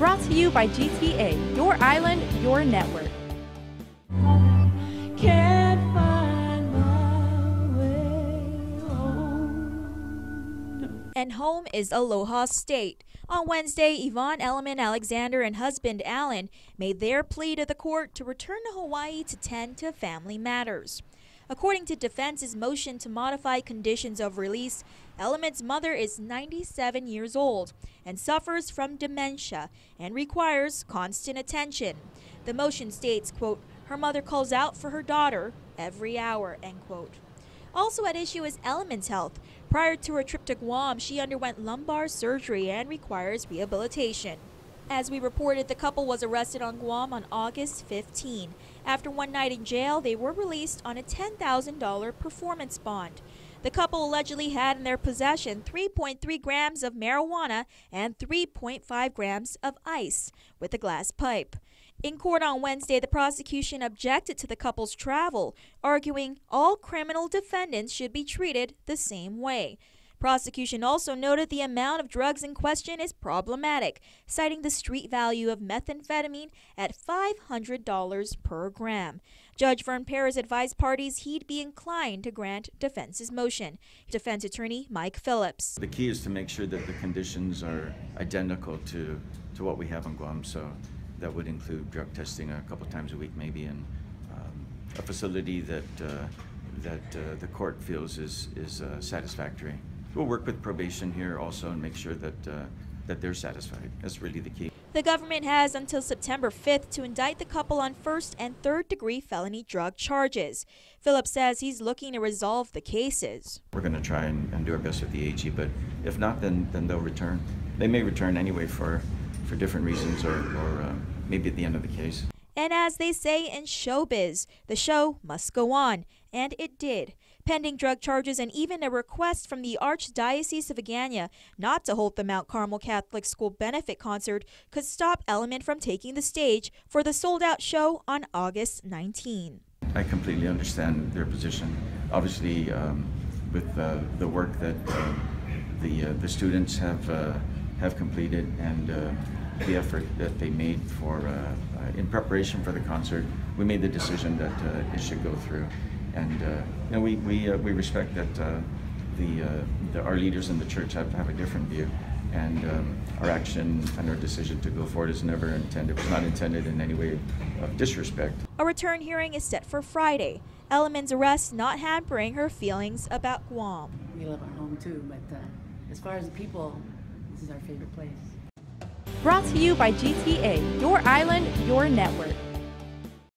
Brought to you by GTA, your island, your network. Can't find my way home. And home is Aloha State. On Wednesday, Yvonne Elliman Alexander and husband Allen made their plea to the court to return to Hawaii to tend to family matters. According to defense's motion to modify conditions of release, Elliman's mother is 97 years old and suffers from dementia and requires constant attention. The motion states, quote, her mother calls out for her daughter every hour, end quote. Also at issue is Elliman's health. Prior to her trip to Guam, she underwent lumbar surgery and requires rehabilitation. As we reported, the couple was arrested on Guam on August 15. After one night in jail, they were released on a $10,000 performance bond. The couple allegedly had in their possession 3.3 grams of marijuana and 3.5 grams of ice with a glass pipe. In court on Wednesday, the prosecution objected to the couple's travel, arguing all criminal defendants should be treated the same way. Prosecution also noted the amount of drugs in question is problematic, citing the street value of methamphetamine at $500 per gram. Judge Vern Perez advised parties he'd be inclined to grant defense's motion. Defense attorney Mike Phillips. The key is to make sure that the conditions are identical to, to what we have on Guam. So that would include drug testing a couple times a week, maybe, and um, a facility that uh, that uh, the court feels is is uh, satisfactory. We'll work with probation here also and make sure that uh, that they're satisfied. That's really the key. The government has until September 5th to indict the couple on first and third degree felony drug charges. Phillips says he's looking to resolve the cases. We're going to try and, and do our best with the AG, but if not, then then they'll return. They may return anyway for for different reasons or, or uh, maybe at the end of the case. And as they say in showbiz, the show must go on, and it did. Pending drug charges and even a request from the Archdiocese of Agana not to hold the Mount Carmel Catholic School benefit concert could stop Elliman from taking the stage for the sold out show on August 19. I completely understand their position. Obviously, um, with uh, the work that uh, the uh, the students have uh, have completed and uh, the effort that they made for uh, uh, in preparation for the concert, we made the decision that uh, it should go through, and uh, you know, we we uh, we respect that uh, the, uh, the our leaders in the church have, have a different view, and um, our action and our decision to go forward is never intended was not intended in any way of disrespect. A return hearing is set for Friday. Elliman's arrest not hampering her feelings about Guam. We love our home too, but uh, as far as the people, this is our favorite place. Brought to you by GTA, your island, your network.